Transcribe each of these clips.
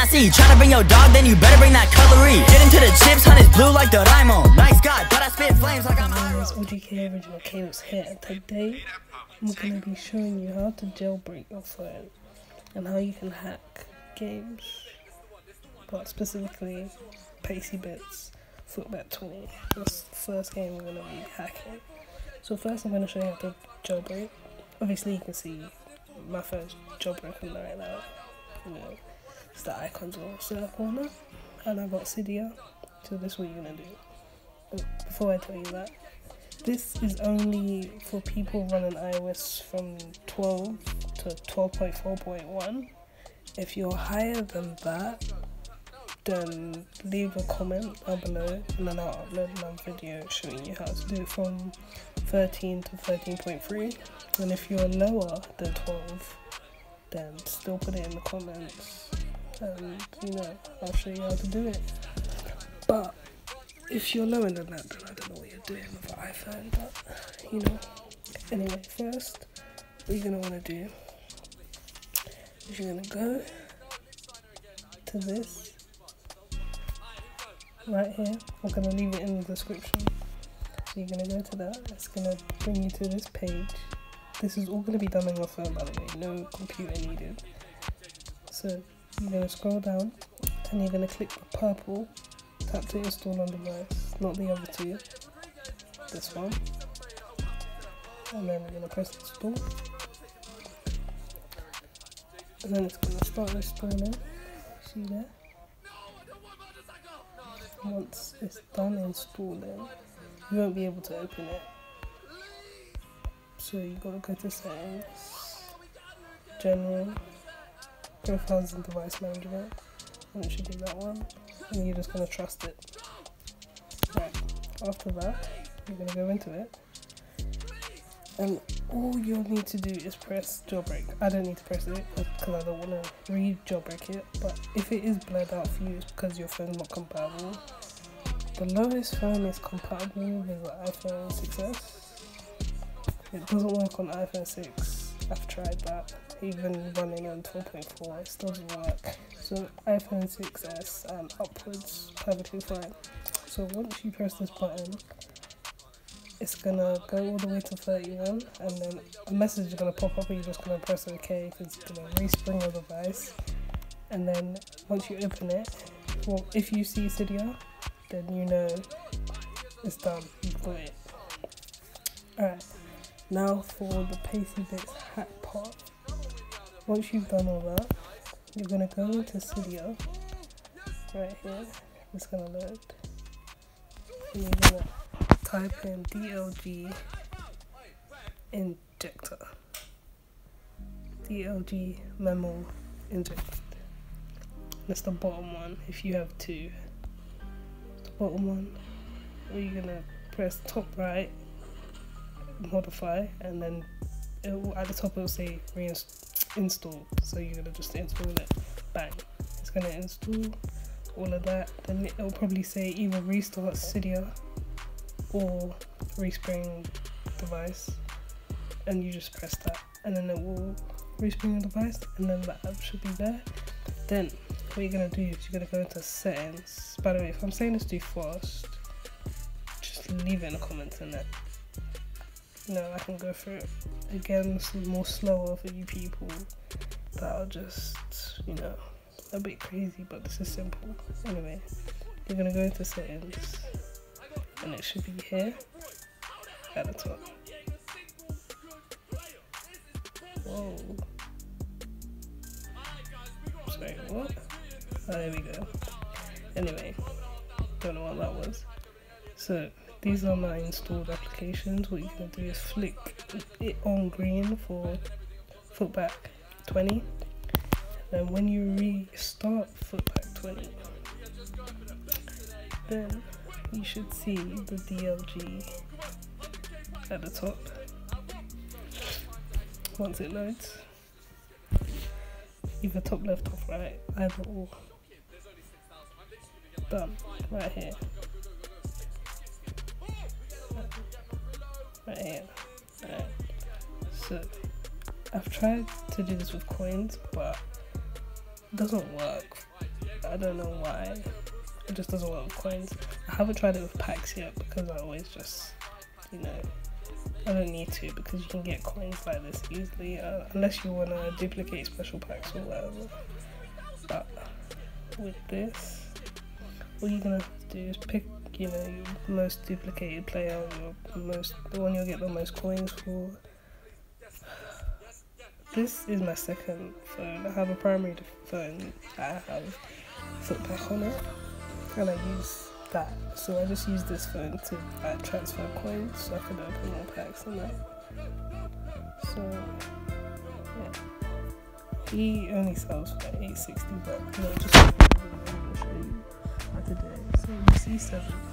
I see you tryna bring your dog, then you better bring that cutlery. Get into the chips, hunt is blue like the Raimo. Nice God, but I spit flames like I'm. Is OGK Original Chaos here today I'm going to be showing you how to jailbreak your phone and how you can hack games, but specifically PacyBits Footbet 20. That's the first game we're going to be hacking. So first I'm going to show you how to jailbreak. Obviously you can see my phone's jailbroken right now. You it's the icons all circle corner and I've got Cydia. So this is what you're to do. But before I tell you that, this is only for people running iOS from 12 to 12.4.1. If you're higher than that, then leave a comment down below and then I'll upload my video showing you how to do it from 13 to 13.3. And if you're lower than 12, then still put it in the comments and you know, I'll show you how to do it. But if you're lower than that, then I don't know what you're doing with an iPhone, but you know. Anyway, first, what you're gonna wanna do is you're gonna go to this right here. I'm gonna leave it in the description. So you're gonna go to that. It's gonna bring you to this page. This is all gonna be done on your phone, by the way. No computer needed. So you're gonna scroll down, and you're gonna click the purple tap to install on device, not the other two. This one. And then we're going to press install. And then it's going to start installing. See there? Once it's done installing, you won't be able to open it. So you got to go to settings, general, profiles and device management, and it should be that one and you're just going to trust it. Right, after that, you're to go into it, and all you'll need to do is press jailbreak. I don't need to press it because I don't want to re jailbreak it, but if it is blurred out for you, it's because your phone's not compatible. The lowest phone is compatible with the iPhone 6s. It doesn't work on iPhone 6. I've tried that even running on 12.4 it still doesn't work. So iphone 6s and um, upwards perfectly fine. So once you press this button it's gonna go all the way to 31 and then a message is gonna pop up and you're just gonna press ok because it's gonna respring your device. And then once you open it well if you see Cydia then you know it's done. You've got it. Alright. Now for the PacyBits hack part once you've done all that, you're going to go into Cydia right here. It's to load. And you're to type in DLG injector. DLG memo injector. That's the bottom one if you have two. The bottom one. You're going to press top right, modify, and then will, at the top it will say reinstall install. So you're gonna just install it. Bang. It's gonna install all of that. Then it'll probably say either restart Cydia or respring device. And you just press that. And then it will respring the device and then that app should be there. Then what you're gonna do is you're gonna go into settings. By the way if I'm saying this too fast just leave it in the comments in it no, I can go through it. Again, more slower for you people that are just, you know, a bit crazy, but this is simple. Anyway, you're gonna go into settings, and it should be here at the top. Whoa. Sorry, what? Oh, there we go. Anyway, don't know what that was. So, these are my installed applications. What you can do is flick it on green for Footback 20. And when you restart Footback 20, then you should see the DLG at the top once it loads. Either top left or right, either or. Done, right here. Right here. Right. So I've tried to do this with coins, but it doesn't work I don't know why. It just doesn't work with coins. I haven't tried it with packs yet because I always just, you know, I don't need to because you can get coins like this easily uh, unless you want to duplicate special packs or whatever. But with this, all you're gonna do is pick, you know, your most duplicated player, your most, the one you'll get the most coins for. This is my second phone. I have a primary phone that I have foot pack on it, and I use that. So I just use this phone to uh, transfer coins so I can open more packs and that. So yeah. He only sells for like 860 but you know, just I'll show you how to do it. So you see seven.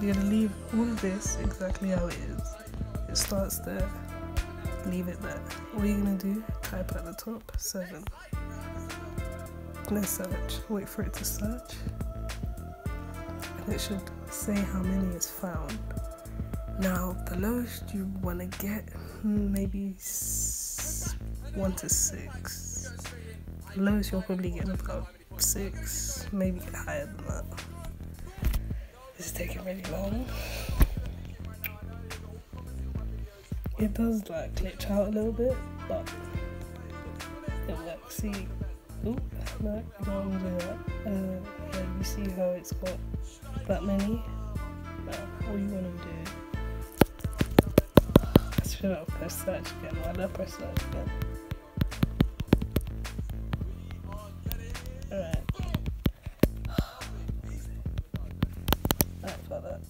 You're gonna leave all of this exactly how it is. It starts there, leave it there. What are you gonna do? Type at the top seven. Then search. Wait for it to search And it should say how many is found. Now, the lowest you want to get, hmm, maybe one to six. The lowest you'll probably get about six, maybe higher than that. Is taking really long. It does like glitch out a little bit, but it works. See, oh no, don't do that. Uh, yeah, you see how it's got that many. No, all you want to do. I should have pressed search again. Why I press search again? That.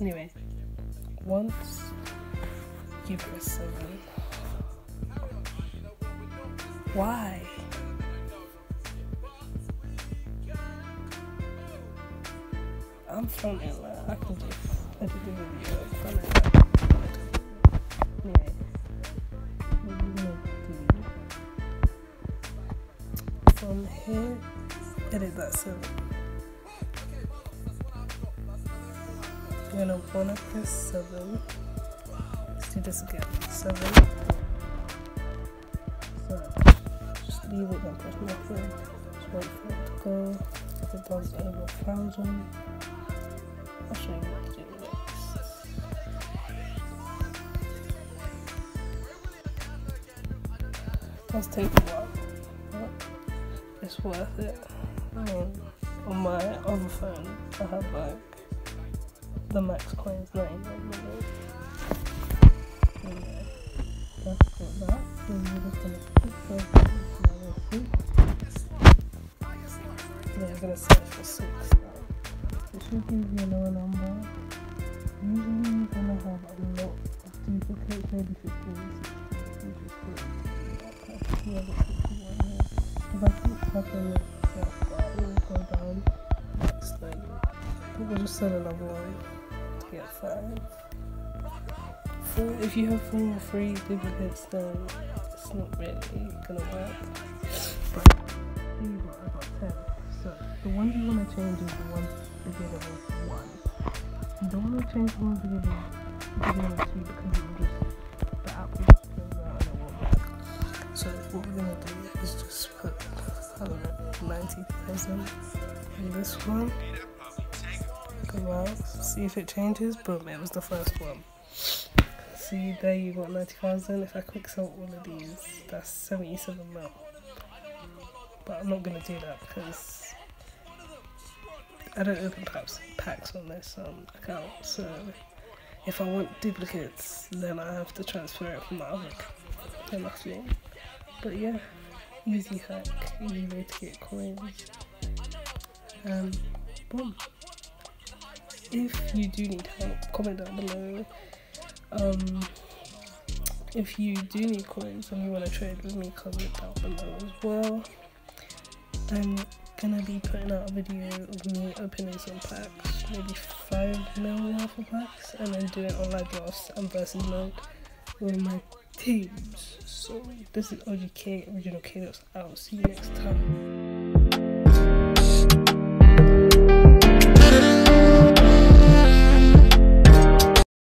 Anyway, once you press 7. Why? I'm from Atlanta. I can just edit the video from Atlanta. From here, edit that seven. Gonna wanna press seven. Let's do this again. Seven. So just leave it and press nothing. Just wait for it to go. If it does over a thousand. I'll show you what to do. Does take a while, it's worth it. Um, on my other phone, I have like the max coins 99 million. Okay, that's got that. Then you're just gonna click those Then you're gonna search for six should give you a lower number. Usually you're gonna have a lot of duplicates, maybe 15, 16, which is good. Yeah, but 51 here. If I keep tapping it, it will go down slowly. But we'll just sell another one get five. Four, if you have four or three duplicates, then it's not really gonna work. But here you got about 10. So the ones you want to change is the ones beginning with one. You don't want to change the one beginning, beginning with two because it will just, the app will close out and it won't work. So what we're to do is just put, I don't know, 90,000 in this one. See if it changes. Boom, it was the first one. See, there you got 90,000. If I quick sell all of these, that's 77 mil. But I'm not going to do that because I don't open packs, packs on this um, account, so if I want duplicates, then I have to transfer it from my other account. But yeah, easy hack, easy way to get coins. And boom. If you do need help, comment down below. Um, if you do need coins and you want to trade with me, comment down below as well. i'm gonna be putting out a video of me opening some packs, maybe 5 mil raffle packs, and then doing online drafts and versus mode with my teams. So this is OGK, Original Chaos. I'll see you next time.